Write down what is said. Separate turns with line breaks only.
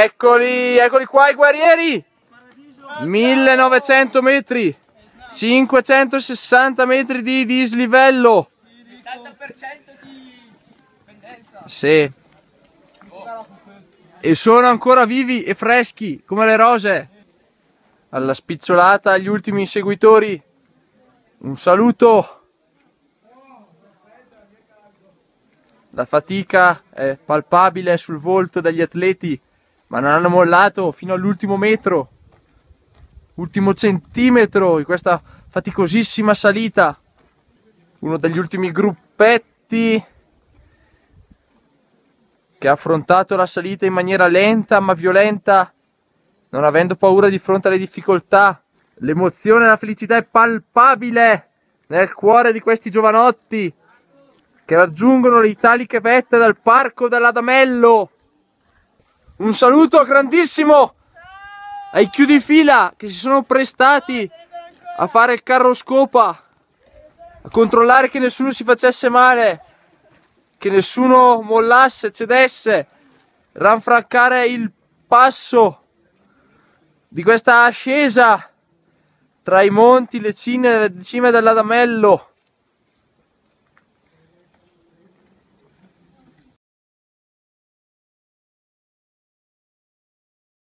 Eccoli, eccoli qua i guerrieri! 1900 metri, 560 metri di dislivello.
70% di pendenza.
Sì. E sono ancora vivi e freschi come le rose. Alla spizzolata agli ultimi seguitori. Un saluto. La fatica è palpabile sul volto degli atleti, ma non hanno mollato fino all'ultimo metro, ultimo centimetro di questa faticosissima salita. Uno degli ultimi gruppetti che ha affrontato la salita in maniera lenta ma violenta, non avendo paura di fronte alle difficoltà. L'emozione e la felicità è palpabile nel cuore di questi giovanotti che raggiungono le italiche vette dal parco dell'Adamello. Un saluto grandissimo ai chiudifila che si sono prestati a fare il carroscopa, a controllare che nessuno si facesse male, che nessuno mollasse, cedesse, ranfrancare il passo di questa ascesa tra i monti, le cime, le cime dell'Adamello